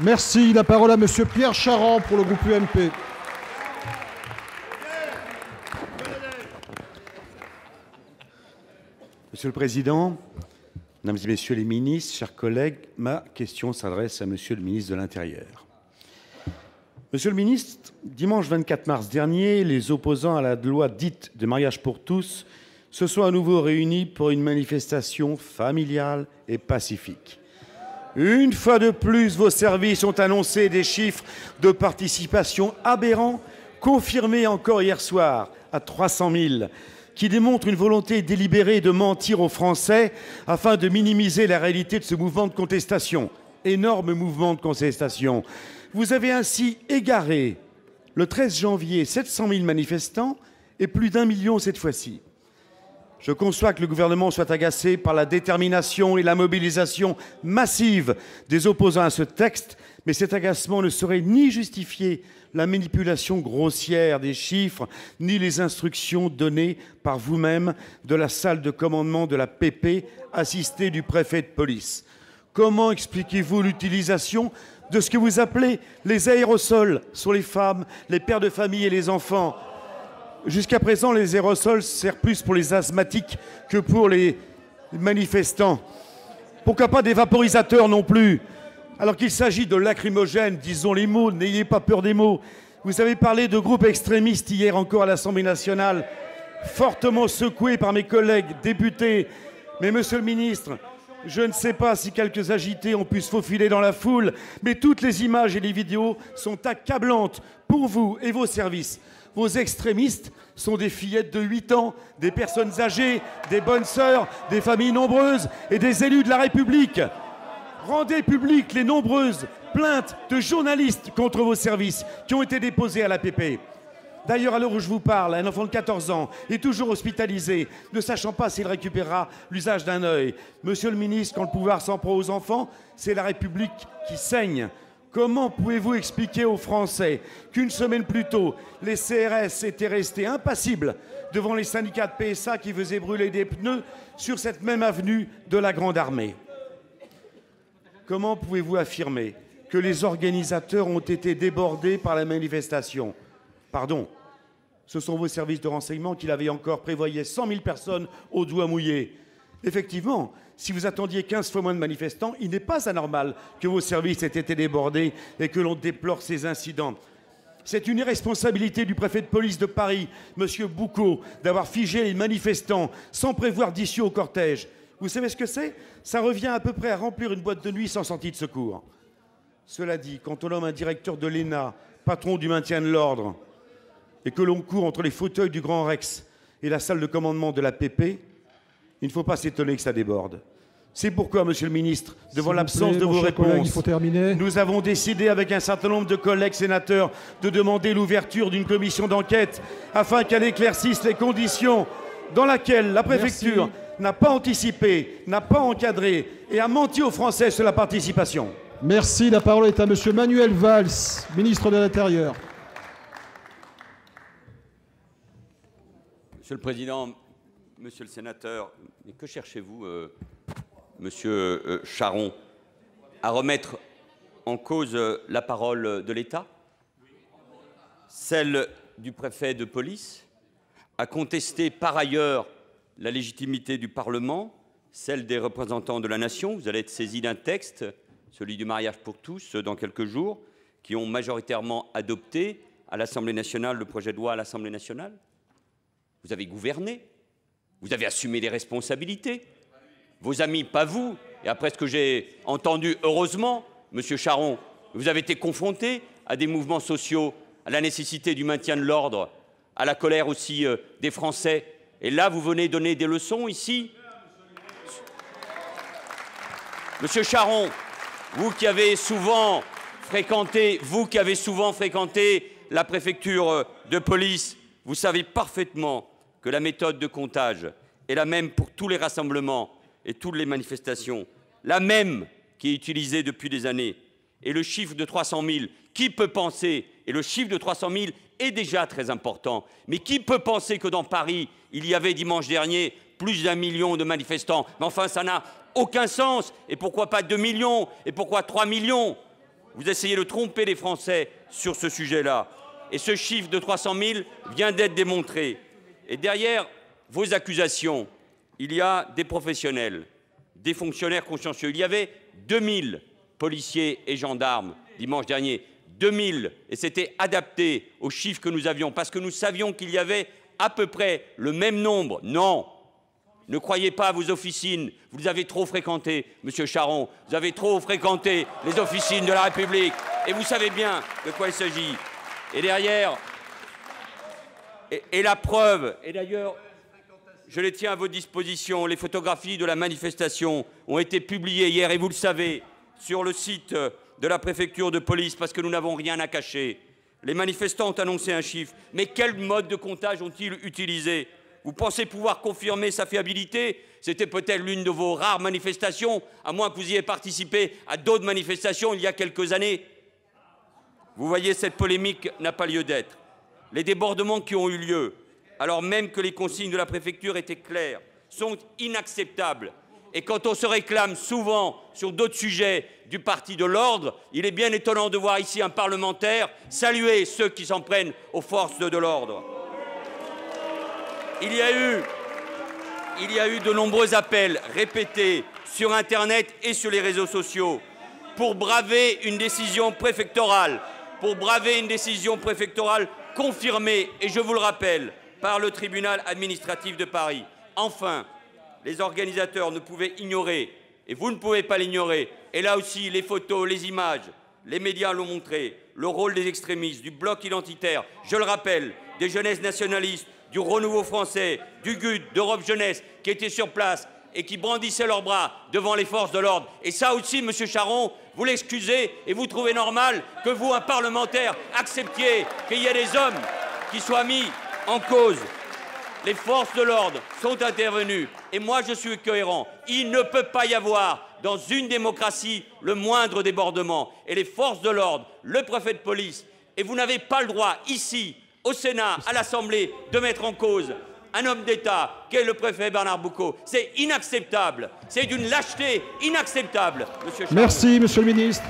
Merci. La parole à Monsieur Pierre Charan pour le groupe UMP. Monsieur le Président, Mesdames et Messieurs les ministres, chers collègues, ma question s'adresse à Monsieur le ministre de l'Intérieur. Monsieur le ministre, dimanche 24 mars dernier, les opposants à la loi dite de mariage pour tous se sont à nouveau réunis pour une manifestation familiale et pacifique. Une fois de plus, vos services ont annoncé des chiffres de participation aberrants, confirmés encore hier soir à 300 000, qui démontrent une volonté délibérée de mentir aux Français afin de minimiser la réalité de ce mouvement de contestation. Énorme mouvement de contestation. Vous avez ainsi égaré, le 13 janvier, 700 000 manifestants et plus d'un million cette fois-ci. Je conçois que le gouvernement soit agacé par la détermination et la mobilisation massive des opposants à ce texte, mais cet agacement ne saurait ni justifier la manipulation grossière des chiffres, ni les instructions données par vous-même de la salle de commandement de la PP, assistée du préfet de police. Comment expliquez-vous l'utilisation de ce que vous appelez les aérosols sur les femmes, les pères de famille et les enfants Jusqu'à présent, les aérosols servent plus pour les asthmatiques que pour les manifestants. Pourquoi pas des vaporisateurs non plus? Alors qu'il s'agit de lacrymogènes, disons les mots, n'ayez pas peur des mots. Vous avez parlé de groupes extrémistes hier encore à l'Assemblée nationale, fortement secoués par mes collègues députés. Mais monsieur le ministre, je ne sais pas si quelques agités ont pu se faufiler dans la foule, mais toutes les images et les vidéos sont accablantes pour vous et vos services. Vos extrémistes sont des fillettes de 8 ans, des personnes âgées, des bonnes sœurs, des familles nombreuses et des élus de la République. Rendez publiques les nombreuses plaintes de journalistes contre vos services qui ont été déposées à l'APP. D'ailleurs, à l'heure où je vous parle, un enfant de 14 ans est toujours hospitalisé, ne sachant pas s'il récupérera l'usage d'un œil. Monsieur le ministre, quand le pouvoir s'en prend aux enfants, c'est la République qui saigne. Comment pouvez-vous expliquer aux Français qu'une semaine plus tôt, les CRS étaient restés impassibles devant les syndicats de PSA qui faisaient brûler des pneus sur cette même avenue de la Grande Armée? Comment pouvez-vous affirmer que les organisateurs ont été débordés par la manifestation? Pardon, ce sont vos services de renseignement qui l'avaient encore prévoyé. 100 000 personnes au doigt mouillé. Effectivement, si vous attendiez 15 fois moins de manifestants, il n'est pas anormal que vos services aient été débordés et que l'on déplore ces incidents. C'est une irresponsabilité du préfet de police de Paris, M. Boucault, d'avoir figé les manifestants sans prévoir d'issue au cortège. Vous savez ce que c'est? Ça revient à peu près à remplir une boîte de nuit sans sortie de secours. Cela dit, quand on nomme un directeur de l'ENA, patron du maintien de l'ordre, et que l'on court entre les fauteuils du Grand Rex et la salle de commandement de la PP, il ne faut pas s'étonner que ça déborde. C'est pourquoi, Monsieur le Ministre, devant l'absence de vos réponses, nous avons décidé avec un certain nombre de collègues sénateurs de demander l'ouverture d'une commission d'enquête afin qu'elle éclaircisse les conditions dans lesquelles la préfecture n'a pas anticipé, n'a pas encadré et a menti aux Français sur la participation. Merci. La parole est à Monsieur Manuel Valls, ministre de l'Intérieur. Monsieur le Président, Monsieur le sénateur, que cherchez-vous, euh, Monsieur euh, Charon, à remettre en cause euh, la parole de l'État, celle du préfet de police, à contester par ailleurs la légitimité du Parlement, celle des représentants de la nation? Vous allez être saisi d'un texte, celui du mariage pour tous, dans quelques jours, qui ont majoritairement adopté à l'Assemblée nationale le projet de loi à l'Assemblée nationale? Vous avez gouverné, vous avez assumé des responsabilités. Vos amis, pas vous. Et après ce que j'ai entendu, heureusement, Monsieur Charon, vous avez été confronté à des mouvements sociaux, à la nécessité du maintien de l'ordre, à la colère aussi euh, des Français. Et là, vous venez donner des leçons ici. Monsieur Charon, vous qui avez souvent fréquenté, vous qui avez souvent fréquenté la préfecture euh, de police, vous savez parfaitement que la méthode de comptage est la même pour tous les rassemblements et toutes les manifestations, la même qui est utilisée depuis des années. Et le chiffre de 300 000, qui peut penser, et le chiffre de 300 000 est déjà très important, mais qui peut penser que dans Paris, il y avait dimanche dernier plus d'un million de manifestants? Mais enfin, ça n'a aucun sens. Et pourquoi pas 2 millions? Et pourquoi 3 millions? Vous essayez de tromper les Français sur ce sujet-là. Et ce chiffre de 300 000 vient d'être démontré. Et derrière vos accusations, il y a des professionnels, des fonctionnaires consciencieux. Il y avait 2000 policiers et gendarmes dimanche dernier. 2000 et c'était adapté aux chiffres que nous avions parce que nous savions qu'il y avait à peu près le même nombre. Non, ne croyez pas à vos officines, vous les avez trop fréquentées, Monsieur Charon, vous avez trop fréquenté les officines de la République et vous savez bien de quoi il s'agit. Et derrière, et, la preuve, et d'ailleurs, je les tiens à votre disposition, les photographies de la manifestation ont été publiées hier, et vous le savez, sur le site de la préfecture de police parce que nous n'avons rien à cacher. Les manifestants ont annoncé un chiffre. Mais quel mode de comptage ont-ils utilisé? Vous pensez pouvoir confirmer sa fiabilité? C'était peut-être l'une de vos rares manifestations, à moins que vous y ayez participé à d'autres manifestations il y a quelques années. Vous voyez, cette polémique n'a pas lieu d'être. Les débordements qui ont eu lieu, alors même que les consignes de la préfecture étaient claires, sont inacceptables et quand on se réclame souvent sur d'autres sujets du parti de l'ordre, il est bien étonnant de voir ici un parlementaire saluer ceux qui s'en prennent aux forces de l'ordre. Il y a eu il y a eu de nombreux appels répétés sur internet et sur les réseaux sociaux pour braver une décision préfectorale, pour braver une décision préfectorale confirmée et je vous le rappelle par le tribunal administratif de Paris. Enfin, les organisateurs ne pouvaient ignorer, et vous ne pouvez pas l'ignorer, et là aussi les photos, les images, les médias l'ont montré, le rôle des extrémistes, du bloc identitaire, je le rappelle, des jeunesses nationalistes, du renouveau français, du GUD, d'Europe Jeunesse, qui étaient sur place et qui brandissaient leurs bras devant les forces de l'ordre. Et ça aussi, Monsieur Charon, vous l'excusez et vous trouvez normal que vous, un parlementaire, acceptiez qu'il y ait des hommes qui soient mis en cause les forces de l'ordre sont intervenues. Et moi, je suis cohérent. Il ne peut pas y avoir, dans une démocratie, le moindre débordement. Et les forces de l'ordre, le préfet de police, et vous n'avez pas le droit, ici, au Sénat, à l'Assemblée, de mettre en cause un homme d'État qu'est le préfet Bernard Boucault. C'est inacceptable. C'est d'une lâcheté inacceptable, Monsieur Merci, Monsieur le ministre.